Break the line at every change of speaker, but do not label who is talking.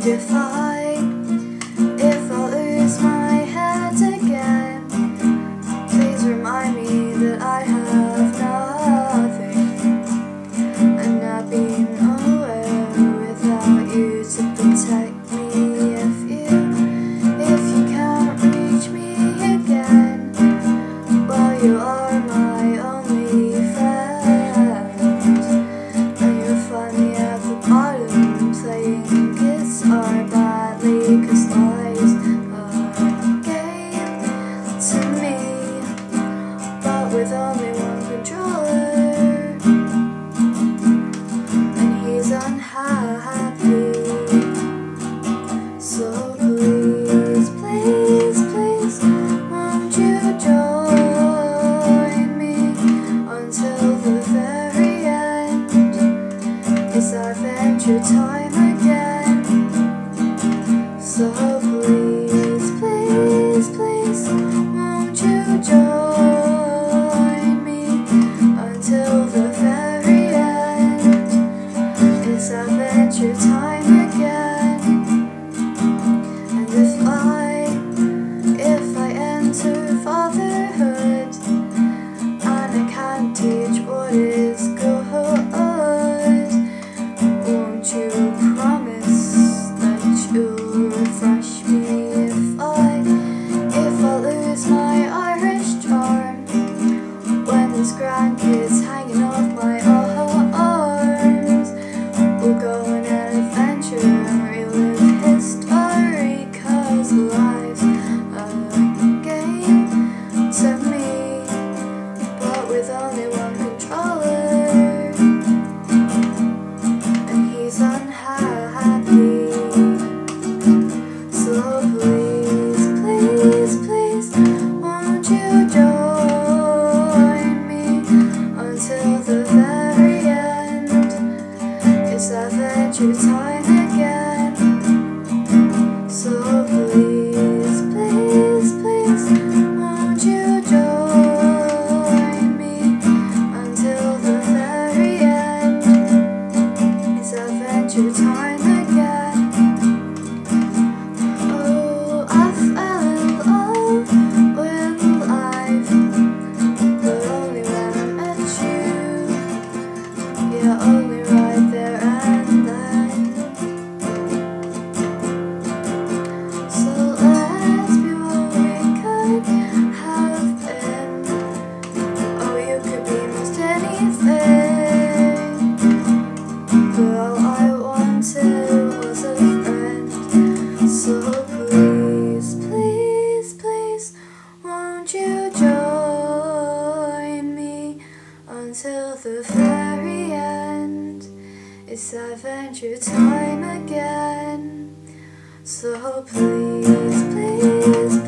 解放。to me, but with only one controller, and he's unhappy. So please, please, please, won't you join me until the very end? It's adventure time. Yes, I've time again. So please, please